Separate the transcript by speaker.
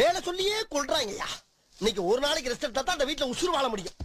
Speaker 1: வேலை சொல்லியே கொள்றாங்கய்யா இன்னைக்கு ஒரு நாளைக்கு ரெஸ்ட் எடுத்தா தான் அந்த வீட்டுல உசுறு வாழ முடியும்.